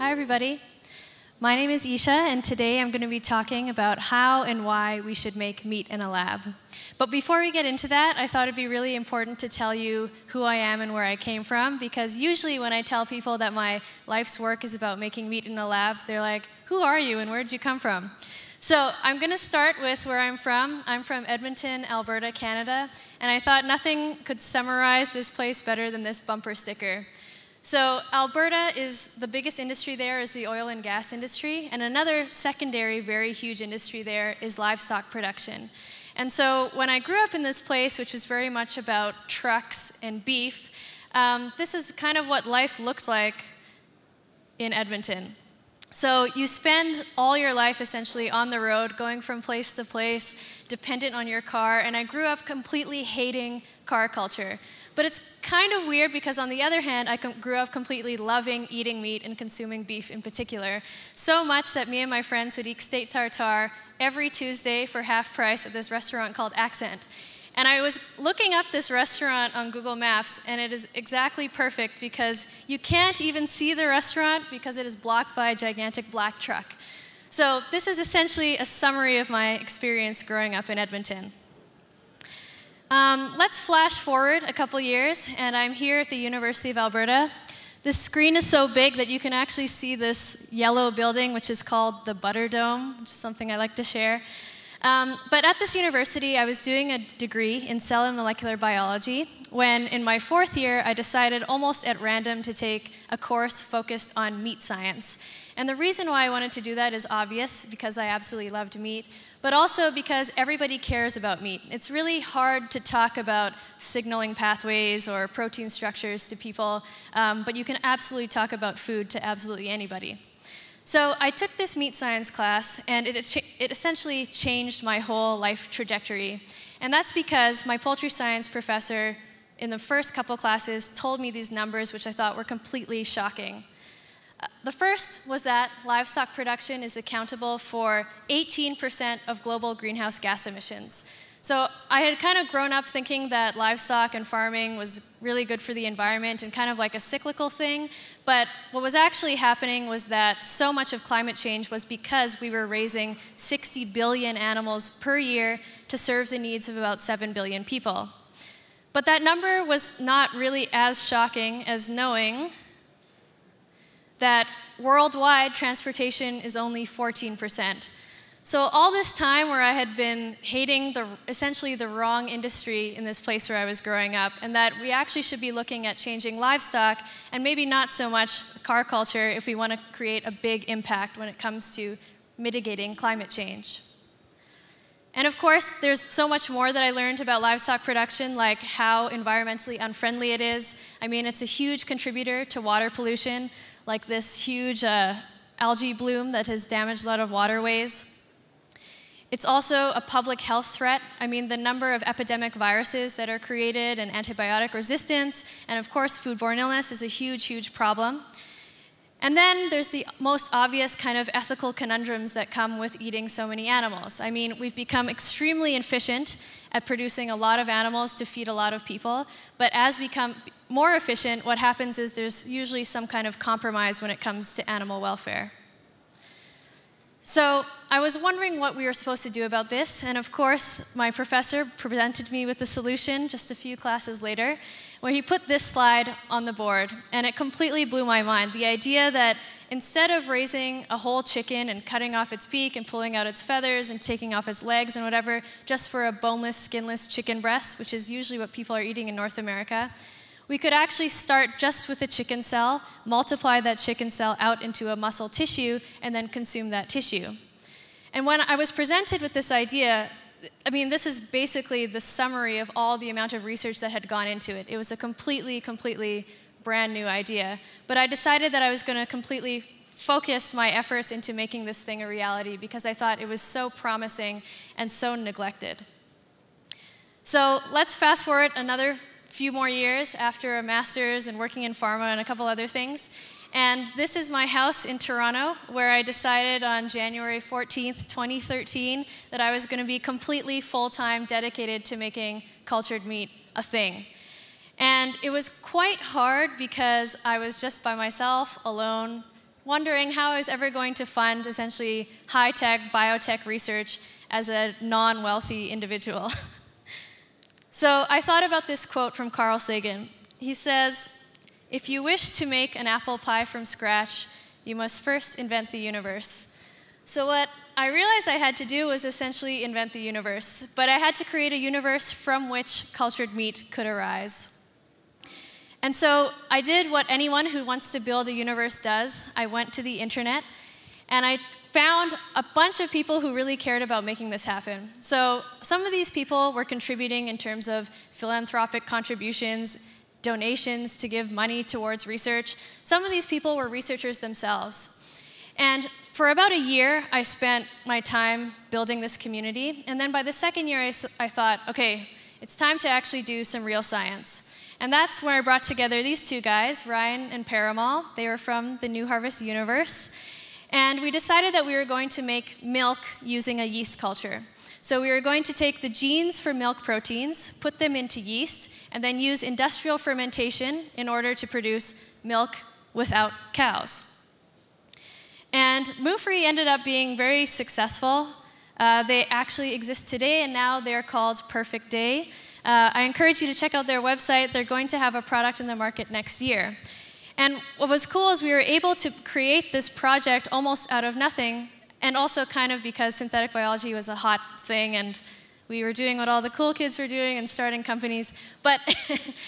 Hi, everybody. My name is Isha, and today I'm going to be talking about how and why we should make meat in a lab. But before we get into that, I thought it'd be really important to tell you who I am and where I came from, because usually when I tell people that my life's work is about making meat in a lab, they're like, Who are you and where did you come from? So I'm going to start with where I'm from. I'm from Edmonton, Alberta, Canada, and I thought nothing could summarize this place better than this bumper sticker. So Alberta is the biggest industry there is the oil and gas industry, and another secondary very huge industry there is livestock production. And so when I grew up in this place, which was very much about trucks and beef, um, this is kind of what life looked like in Edmonton. So you spend all your life essentially on the road, going from place to place, dependent on your car, and I grew up completely hating car culture. But it's kind of weird because, on the other hand, I grew up completely loving eating meat and consuming beef in particular. So much that me and my friends would eat steak tartare every Tuesday for half price at this restaurant called Accent. And I was looking up this restaurant on Google Maps, and it is exactly perfect because you can't even see the restaurant because it is blocked by a gigantic black truck. So, this is essentially a summary of my experience growing up in Edmonton. Um, let's flash forward a couple years, and I'm here at the University of Alberta. The screen is so big that you can actually see this yellow building, which is called the Butter Dome, which is something I like to share. Um, but at this university, I was doing a degree in cell and molecular biology when, in my fourth year, I decided almost at random to take a course focused on meat science. And the reason why I wanted to do that is obvious because I absolutely loved meat, but also because everybody cares about meat. It's really hard to talk about signaling pathways or protein structures to people, um, but you can absolutely talk about food to absolutely anybody. So I took this meat science class, and it, it essentially changed my whole life trajectory. And that's because my poultry science professor in the first couple classes told me these numbers, which I thought were completely shocking. The first was that livestock production is accountable for 18% of global greenhouse gas emissions. So I had kind of grown up thinking that livestock and farming was really good for the environment and kind of like a cyclical thing. But what was actually happening was that so much of climate change was because we were raising 60 billion animals per year to serve the needs of about 7 billion people. But that number was not really as shocking as knowing that worldwide transportation is only 14%. So all this time where I had been hating the, essentially the wrong industry in this place where I was growing up, and that we actually should be looking at changing livestock and maybe not so much car culture if we want to create a big impact when it comes to mitigating climate change. And of course, there's so much more that I learned about livestock production, like how environmentally unfriendly it is. I mean, it's a huge contributor to water pollution, like this huge uh, algae bloom that has damaged a lot of waterways. It's also a public health threat. I mean, the number of epidemic viruses that are created and antibiotic resistance, and of course, foodborne illness is a huge, huge problem. And then there's the most obvious kind of ethical conundrums that come with eating so many animals. I mean, we've become extremely efficient at producing a lot of animals to feed a lot of people, but as we become more efficient, what happens is there's usually some kind of compromise when it comes to animal welfare. So I was wondering what we were supposed to do about this, and of course, my professor presented me with the solution just a few classes later, where he put this slide on the board, and it completely blew my mind. The idea that instead of raising a whole chicken and cutting off its beak and pulling out its feathers and taking off its legs and whatever, just for a boneless, skinless chicken breast, which is usually what people are eating in North America, we could actually start just with a chicken cell, multiply that chicken cell out into a muscle tissue, and then consume that tissue. And when I was presented with this idea, I mean, this is basically the summary of all the amount of research that had gone into it. It was a completely, completely brand new idea. But I decided that I was going to completely focus my efforts into making this thing a reality because I thought it was so promising and so neglected. So let's fast forward another few more years after a master's and working in pharma and a couple other things. And this is my house in Toronto, where I decided on January 14th, 2013, that I was going to be completely full time dedicated to making cultured meat a thing. And it was quite hard because I was just by myself, alone, wondering how I was ever going to fund essentially high tech biotech research as a non wealthy individual. so I thought about this quote from Carl Sagan. He says, If you wish to make an apple pie from scratch, you must first invent the universe. So, what I realized I had to do was essentially invent the universe, but I had to create a universe from which cultured meat could arise. And so I did what anyone who wants to build a universe does. I went to the internet and I found a bunch of people who really cared about making this happen. So some of these people were contributing in terms of philanthropic contributions, donations to give money towards research. Some of these people were researchers themselves. And for about a year, I spent my time building this community. And then by the second year, I, I thought, okay, it's time to actually do some real science. And that's where I brought together these two guys, Ryan and Perumal. They were from the New Harvest Universe. And we decided that we were going to make milk using a yeast culture. So we were going to take the genes for milk proteins, put them into yeast, and then use industrial fermentation in order to produce milk without cows. And Muufri ended up being very successful. Uh, they actually exist today, and now they're called Perfect Day. Uh, I encourage you to check out their website. They're going to have a product in the market next year. And what was cool is we were able to create this project almost out of nothing, and also kind of because synthetic biology was a hot thing and we were doing what all the cool kids were doing and starting companies. But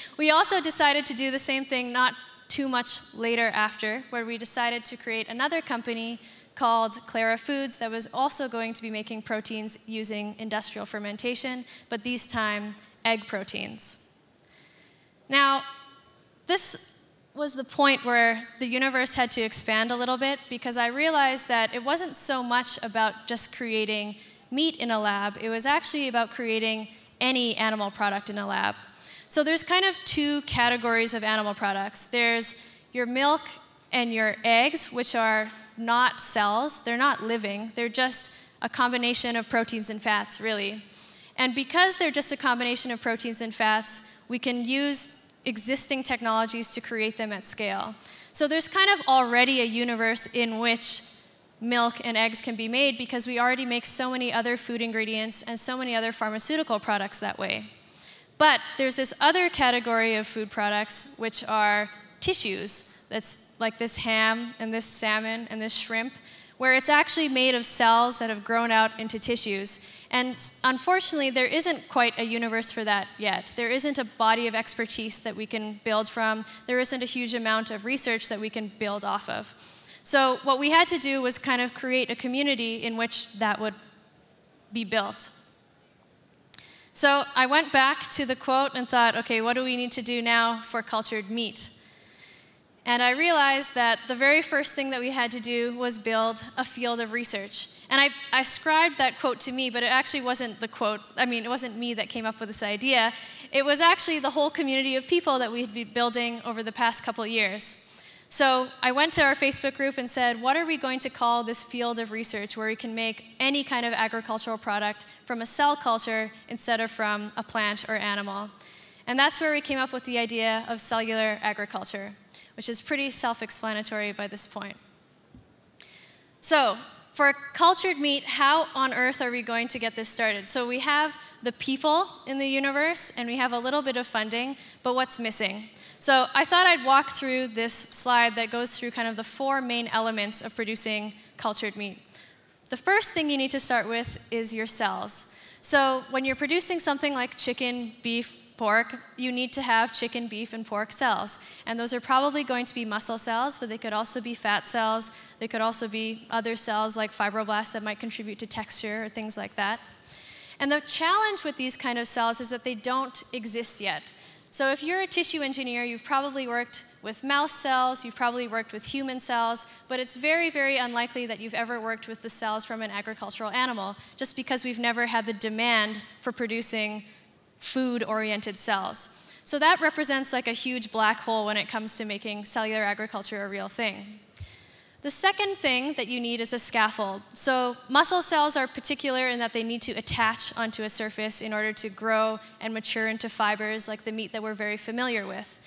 we also decided to do the same thing not too much later after, where we decided to create another company called Clara Foods that was also going to be making proteins using industrial fermentation, but this time egg proteins. Now, this was the point where the universe had to expand a little bit because I realized that it wasn't so much about just creating meat in a lab, it was actually about creating any animal product in a lab. So there's kind of two categories of animal products. There's your milk and your eggs, which are not cells, they're not living, they're just a combination of proteins and fats, really. And because they're just a combination of proteins and fats, we can use existing technologies to create them at scale. So there's kind of already a universe in which milk and eggs can be made because we already make so many other food ingredients and so many other pharmaceutical products that way. But there's this other category of food products which are tissues. That's like this ham and this salmon and this shrimp, where it's actually made of cells that have grown out into tissues. And unfortunately, there isn't quite a universe for that yet. There isn't a body of expertise that we can build from. There isn't a huge amount of research that we can build off of. So, what we had to do was kind of create a community in which that would be built. So, I went back to the quote and thought, okay, what do we need to do now for cultured meat? And I realized that the very first thing that we had to do was build a field of research. And I, I ascribed that quote to me, but it actually wasn't the quote. I mean, it wasn't me that came up with this idea. It was actually the whole community of people that we'd been building over the past couple years. So I went to our Facebook group and said, what are we going to call this field of research where we can make any kind of agricultural product from a cell culture instead of from a plant or animal? And that's where we came up with the idea of cellular agriculture, which is pretty self explanatory by this point. So, for cultured meat, how on earth are we going to get this started? So we have the people in the universe and we have a little bit of funding, but what's missing? So I thought I'd walk through this slide that goes through kind of the four main elements of producing cultured meat. The first thing you need to start with is your cells. So when you're producing something like chicken, beef, pork, you need to have chicken, beef, and pork cells. And those are probably going to be muscle cells, but they could also be fat cells. They could also be other cells like fibroblasts that might contribute to texture or things like that. And the challenge with these kind of cells is that they don't exist yet. So if you're a tissue engineer, you've probably worked with mouse cells, you've probably worked with human cells, but it's very, very unlikely that you've ever worked with the cells from an agricultural animal, just because we've never had the demand for producing food-oriented cells. So that represents like a huge black hole when it comes to making cellular agriculture a real thing. The second thing that you need is a scaffold. So muscle cells are particular in that they need to attach onto a surface in order to grow and mature into fibers like the meat that we're very familiar with.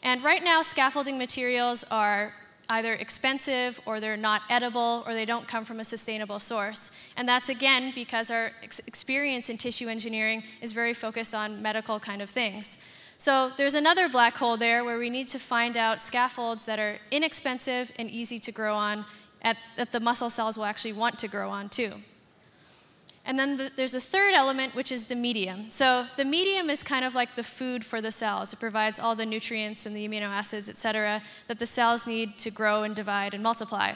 And right now, scaffolding materials are either expensive or they're not edible or they don't come from a sustainable source. And that's again because our ex experience in tissue engineering is very focused on medical kind of things. So there's another black hole there where we need to find out scaffolds that are inexpensive and easy to grow on, at, that the muscle cells will actually want to grow on too. And then the, there's a third element, which is the medium. So the medium is kind of like the food for the cells. It provides all the nutrients and the amino acids, et cetera, that the cells need to grow and divide and multiply.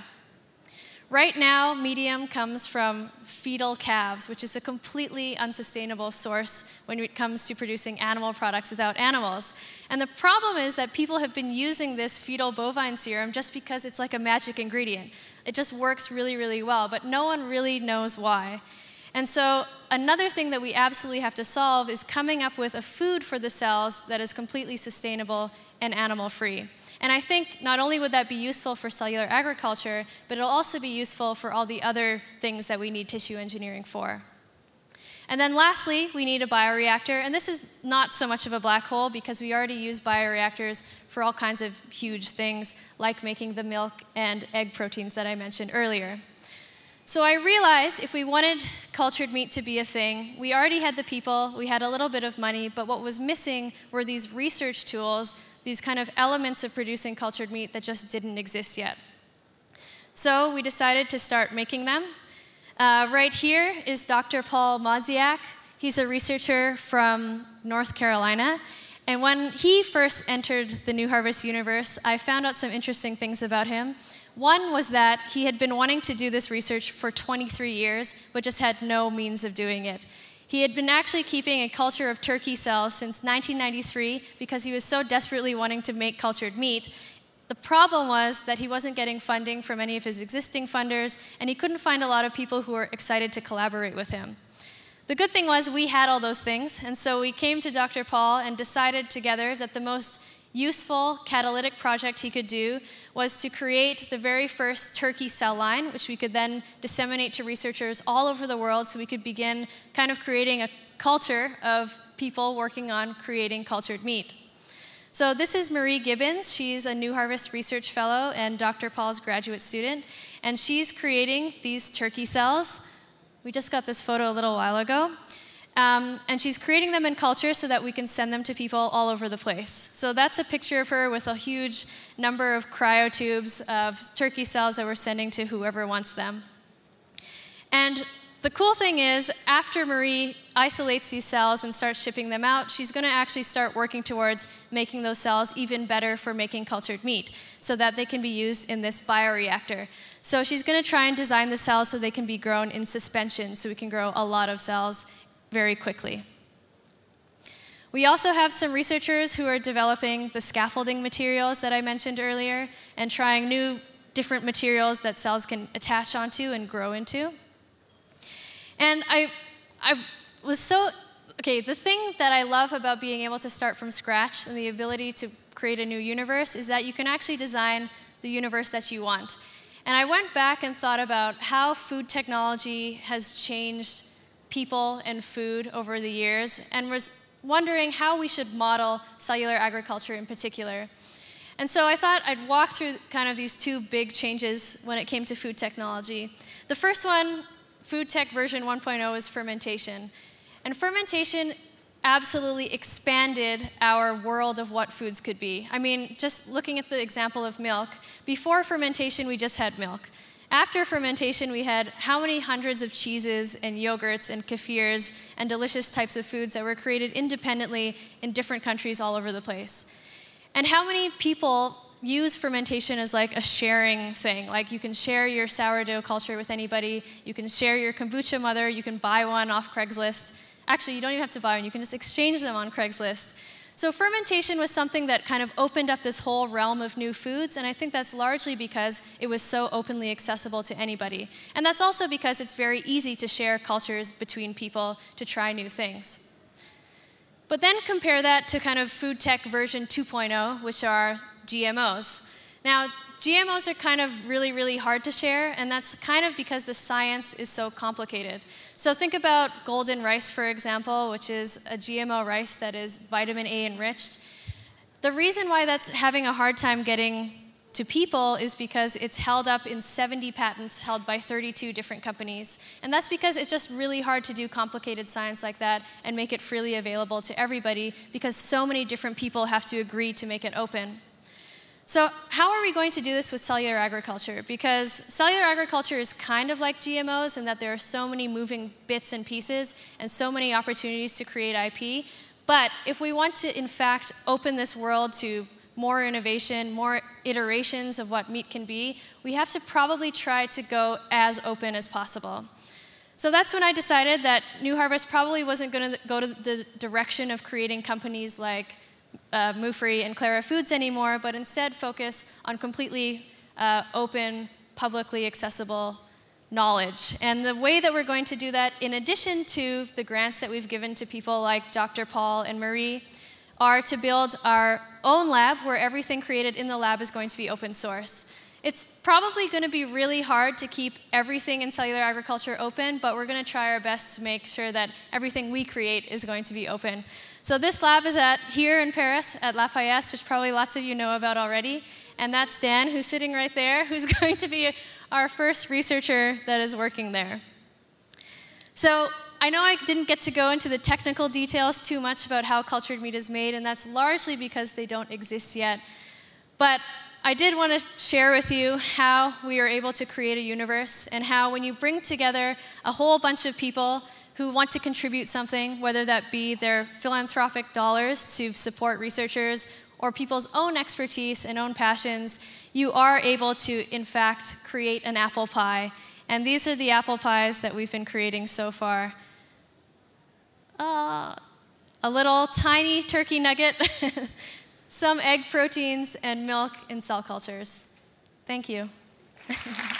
Right now, medium comes from fetal calves, which is a completely unsustainable source when it comes to producing animal products without animals. And the problem is that people have been using this fetal bovine serum just because it's like a magic ingredient. It just works really, really well, but no one really knows why. And so another thing that we absolutely have to solve is coming up with a food for the cells that is completely sustainable and animal free. And I think not only would that be useful for cellular agriculture, but it'll also be useful for all the other things that we need tissue engineering for. And then lastly, we need a bioreactor. And this is not so much of a black hole because we already use bioreactors for all kinds of huge things, like making the milk and egg proteins that I mentioned earlier. So I realized if we wanted cultured meat to be a thing, we already had the people, we had a little bit of money, but what was missing were these research tools, these kind of elements of producing cultured meat that just didn't exist yet. So we decided to start making them. Uh, right here is Dr. Paul Mozdziak. He's a researcher from North Carolina. And when he first entered the New Harvest universe, I found out some interesting things about him. One was that he had been wanting to do this research for 23 years, but just had no means of doing it. He had been actually keeping a culture of turkey cells since 1993 because he was so desperately wanting to make cultured meat. The problem was that he wasn't getting funding from any of his existing funders, and he couldn't find a lot of people who were excited to collaborate with him. The good thing was we had all those things, and so we came to Dr. Paul and decided together that the most useful catalytic project he could do was to create the very first turkey cell line, which we could then disseminate to researchers all over the world so we could begin kind of creating a culture of people working on creating cultured meat. So this is Marie Gibbons. She's a New Harvest Research Fellow and Dr. Paul's graduate student, and she's creating these turkey cells. We just got this photo a little while ago. Um, and she's creating them in culture so that we can send them to people all over the place. So that's a picture of her with a huge number of cryotubes of turkey cells that we're sending to whoever wants them. And the cool thing is, after Marie isolates these cells and starts shipping them out, she's going to actually start working towards making those cells even better for making cultured meat so that they can be used in this bioreactor. So she's going to try and design the cells so they can be grown in suspension so we can grow a lot of cells very quickly. We also have some researchers who are developing the scaffolding materials that I mentioned earlier and trying new different materials that cells can attach onto and grow into. And I, I was so, okay, the thing that I love about being able to start from scratch and the ability to create a new universe is that you can actually design the universe that you want. And I went back and thought about how food technology has changed people and food over the years and was wondering how we should model cellular agriculture in particular. And so I thought I'd walk through kind of these two big changes when it came to food technology. The first one, food tech version 1.0, is fermentation. And fermentation absolutely expanded our world of what foods could be. I mean, just looking at the example of milk, before fermentation, we just had milk. After fermentation, we had how many hundreds of cheeses and yogurts and kefirs and delicious types of foods that were created independently in different countries all over the place. And how many people use fermentation as like a sharing thing. Like you can share your sourdough culture with anybody, you can share your kombucha mother, you can buy one off Craigslist. Actually, you don't even have to buy one, you can just exchange them on Craigslist. So fermentation was something that kind of opened up this whole realm of new foods, and I think that's largely because it was so openly accessible to anybody. And that's also because it's very easy to share cultures between people to try new things. But then compare that to kind of food tech version 2.0, which are GMOs. Now, GMOs are kind of really, really hard to share, and that's kind of because the science is so complicated. So think about golden rice, for example, which is a GMO rice that is vitamin A enriched. The reason why that's having a hard time getting to people is because it's held up in 70 patents held by 32 different companies. And that's because it's just really hard to do complicated science like that and make it freely available to everybody because so many different people have to agree to make it open. So how are we going to do this with cellular agriculture? Because cellular agriculture is kind of like GMOs in that there are so many moving bits and pieces and so many opportunities to create IP. But if we want to, in fact, open this world to more innovation, more iterations of what meat can be, we have to probably try to go as open as possible. So that's when I decided that New Harvest probably wasn't going to go to the direction of creating companies like uh, Muufri and Clara Foods anymore, but instead focus on completely uh, open, publicly accessible knowledge. And the way that we're going to do that, in addition to the grants that we've given to people like Dr. Paul and Marie, are to build our own lab where everything created in the lab is going to be open source. It's probably going to be really hard to keep everything in cellular agriculture open, but we're going to try our best to make sure that everything we create is going to be open. So this lab is at here in Paris at La Paillasse, which probably lots of you know about already. And that's Dan, who's sitting right there, who's going to be our first researcher that is working there. So I know I didn't get to go into the technical details too much about how cultured meat is made, and that's largely because they don't exist yet. But I did want to share with you how we are able to create a universe and how when you bring together a whole bunch of people who want to contribute something, whether that be their philanthropic dollars to support researchers or people's own expertise and own passions, you are able to, in fact, create an apple pie. And these are the apple pies that we've been creating so far uh, a little tiny turkey nugget, some egg proteins, and milk in cell cultures. Thank you.